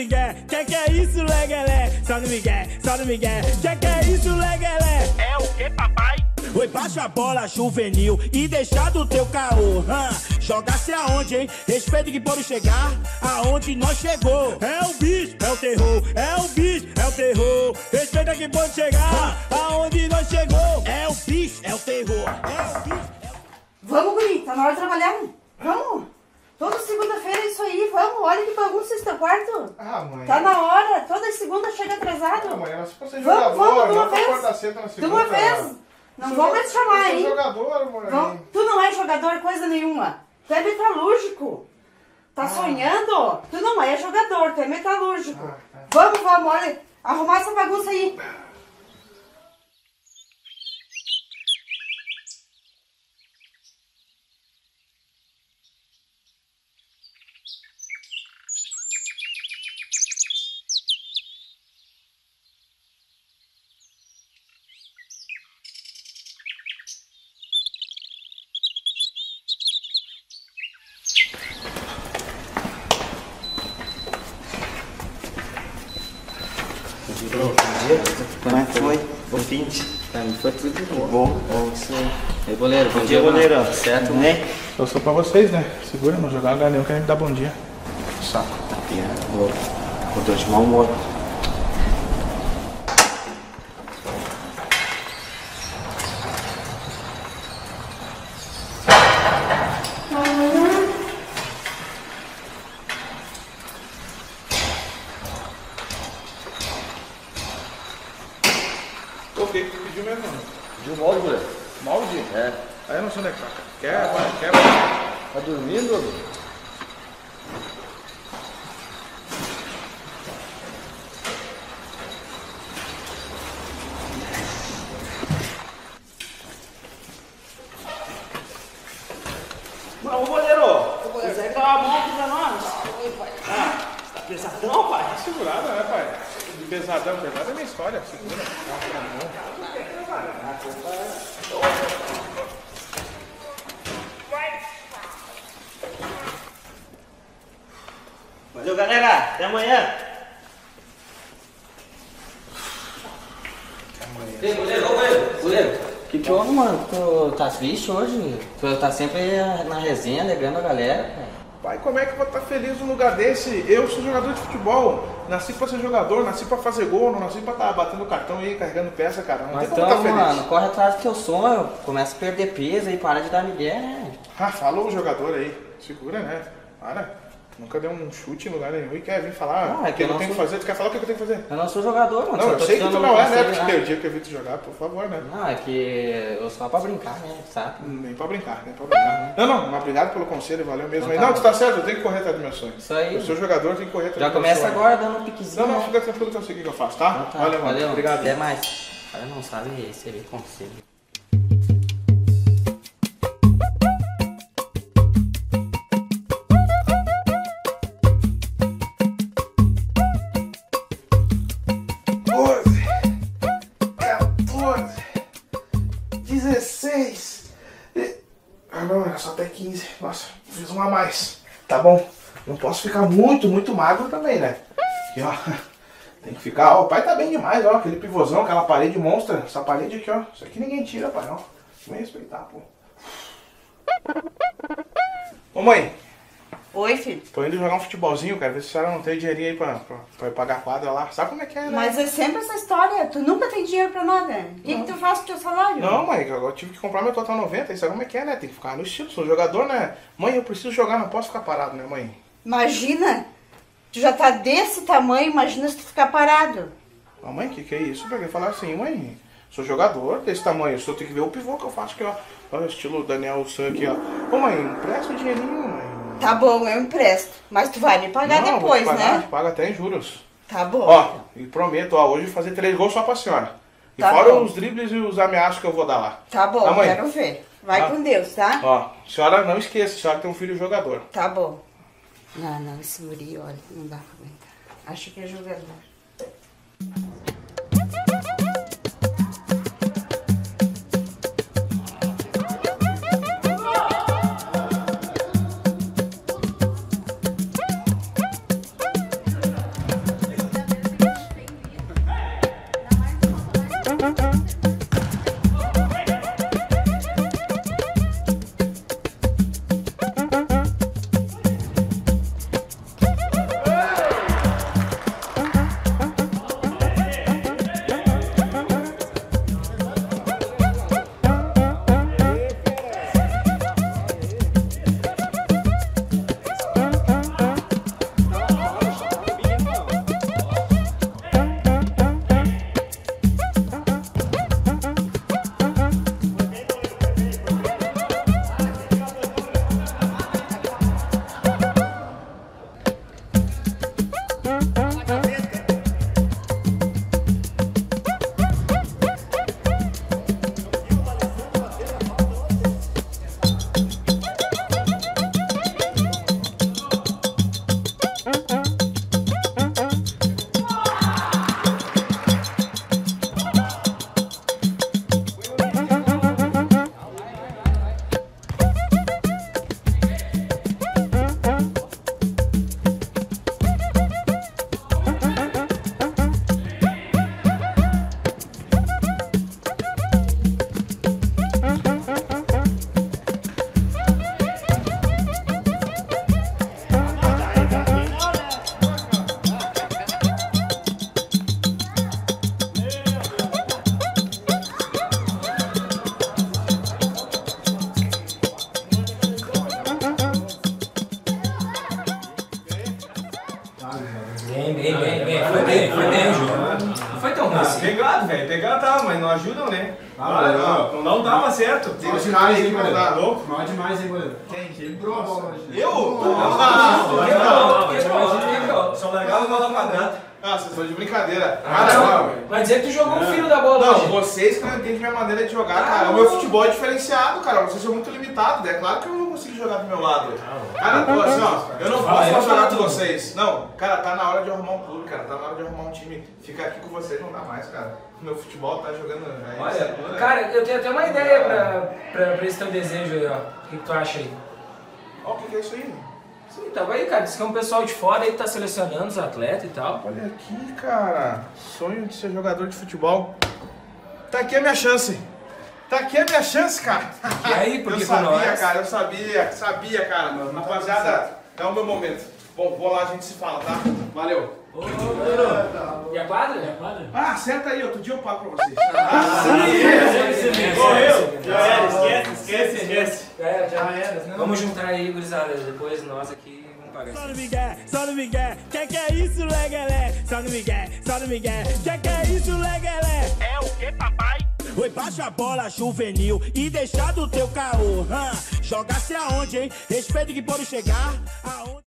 Miguel. Que que é isso, legalé? Só no Miguel, só no Miguel. Que que é isso, legalé? É o que, papai? Oi, baixa a bola juvenil e deixa do teu caô. Hã? Joga-se aonde, hein? Respeito que pode chegar aonde nós chegou. É o bicho, é o terror. É o bicho, é o terror. Respeita que pode chegar aonde nós chegou. É o bicho, é o terror. É o bicho. Vamos, guri, tá na hora de trabalhar. Vamos. Toda segunda-feira é isso aí, vamos. Olha que bagunça esse teu quarto. Ah, mãe. Tá na hora. Toda segunda chega atrasado. Ah, mãe, ela se fosse Vamos, jogador, vamos, de uma não vez. acordar cedo na De segunda. uma vez. Não vou mais te chamar, sou hein? jogador, mãe. Vamos. Tu não é jogador coisa nenhuma. Tu é metalúrgico. Tá sonhando? Tu não é jogador, tu é metalúrgico. Ah, tá. Vamos, vamos, olha. Arrumar essa bagunça aí. Como é que foi? O fim Pra mim foi tudo bom. bom, bom isso aí. Aí, goleiro, bom, Bom dia, goleiro. mano. Certo, Tudo bem? Eu sou pra vocês, né? Segura, não jogar lugar nenhum, querem me dar bom dia. Saco. É, vou, vou tô de mau humor. O que que pediu mesmo? mano? De volta, goleiro. Maldi? É. Aí eu não sei onde é que tá. Quer, vai, quer, vai. Tá dormindo, goleiro? Ô, goleiro, consegue dar uma mão aqui pra nós? Ah, tá pesadão, pai? Segurada, né, pai? Pesadão, pesado é minha história. Segura. Valeu, galera. Até amanhã. Ei, goleiro, ô, goleiro. Goleiro, que que houve, mano? Tu tá triste hoje? Tu tá sempre na resenha, alegrando a galera, cara. Pai, como é que eu vou estar feliz num lugar desse? Eu sou jogador de futebol. Nasci pra ser jogador, nasci pra fazer gol, não nasci pra estar batendo cartão aí, carregando peça, cara. Não Mas tem como estar então, feliz. mano, corre atrás do teu sonho, começa a perder peso aí, para de dar migué, né? Ah, falou o jogador aí. Segura, né? Para. Nunca deu um chute em lugar nenhum e quer vir falar Não, é o que que eu eu não tenho que sou- fazer. Tu quer falar o que eu tenho que fazer? Eu não sou jogador, mano. Não, só eu sei que tu não é, né? Porque o dia que eu vi tu jogar, por favor, né? Não, é que eu só pra brincar, né? Sabe? Nem pra brincar, nem pra brincar. Não, não, mas obrigado pelo conselho, valeu mesmo. Aí. tá Não, tu tá certo, eu tenho que correr atrás do meu sonho. Isso aí. Eu sou jogador, tenho que correr atrás Já do meu começa sonho. agora dando um piquezinho. Não, não, né? fica tranquilo que eu sei o que eu faço, tá? Então tá, Valeu, mano. valeu. Obrigado. Até mais. O cara não sabe receber conselho. Nossa, fiz uma a mais. Tá bom. Não posso ficar muito, muito magro também, né? Aqui, ó. Tem que ficar, ó. O pai tá bem demais, ó. Aquele pivôzão, aquela parede monstra. Essa parede aqui, ó. Isso aqui ninguém tira, pai, ó. Vem respeitar, pô. Ô, mãe. Oi, filho. Tô indo jogar um futebolzinho, cara. Ver se a senhora não tem dinheirinho aí pra, pra, pra eu pagar a quadra lá. Sabe como é que é, né? Mas é sempre essa história. Tu nunca tem dinheiro pra nada. O que, que tu faz com o teu salário? Não, mãe, eu tive que comprar meu Total 90, isso sabe como é que é, né? Tem que ficar no estilo, sou jogador, né? Mãe, eu preciso jogar, não posso ficar parado, né, mãe? Imagina. Tu já tá desse tamanho, imagina se tu ficar parado. Ah, mãe, que que é isso? Pra que falar assim, mãe? Sou jogador desse tamanho, só tem que ver o pivô que eu faço aqui, ó. Olha o estilo Daniel San aqui, ó. Ô, mãe, empresta o dinheirinho. Tá bom, eu empresto. Mas tu vai me pagar Não, vou depois, pagar, né? Paga até em juros. Tá bom. Ó, e prometo, ó, hoje fazer três gols só pra senhora. E Tá fora bom. os dribles e os ameaças que eu vou dar lá. Tá bom, Tá, mãe? quero ver. Vai Tá. com Deus, tá? Ó, senhora, não esqueça, a senhora tem um filho jogador. Tá bom. Não, não, esse guri, olha, não dá pra aguentar. Acho que é jogador. Thank you. Foi bem, o jogo. Não foi tão ruim Ah, assim. pegado, velho. Pegado tá, mas não ajudam, né? Ah, Ah, não. não, não dava certo. Tem os caras aí que não dá. louco. Mal demais, hein, goleiro? Quebrou a bola. Eu? Não, Não, não, quebrou, quebrou, quebrou. Só largava a bola quadrada. Ah, vocês estão de brincadeira. Ah, Cara, não. não. Vai dizer que tu jogou o filho da bola Não, hoje. vocês que não entendem minha maneira de jogar, Ah, cara. O não. meu futebol é diferenciado, cara. Vocês são muito limitados. É claro que eu não conseguir jogar do meu lado. Cara, pô, assim, ó, eu não posso mais jogar com vocês. Não, cara, tá na hora de arrumar um clube, cara. Tá na hora de arrumar um time. Ficar aqui com vocês não dá mais, cara. Meu futebol tá jogando. aí, Olha, segura. cara, eu tenho até uma ideia pra, pra, pra esse teu desejo aí, ó. O que, que tu acha aí? Ó, o que, que é isso aí? Sim, tava aí, cara. Diz que é um pessoal de fora aí que tá selecionando os atletas e tal. Olha aqui, cara. Sonho de ser jogador de futebol. Tá aqui a minha chance. Tá aqui a minha chance, cara. E aí, por eu sabia, nós? cara, eu sabia, sabia, cara. Rapaziada, é o meu momento. Bom, vou lá, a gente se fala, tá? Valeu. E a quadra? Ah, senta aí, outro dia eu pago pra vocês. Correu. Já era, esquece, esquece, esquece. É, já era. Vamos juntar aí, gurizada. Depois nós aqui vamos pagar Só no Miguel, só no Miguel, que que é isso, legalé? Só no Miguel, só no Miguel, que que é isso, legalé? É o que, papai? Oi, baixa a bola juvenil e deixa do teu caô. hã? Jogasse aonde, hein? Respeito que pode chegar aonde.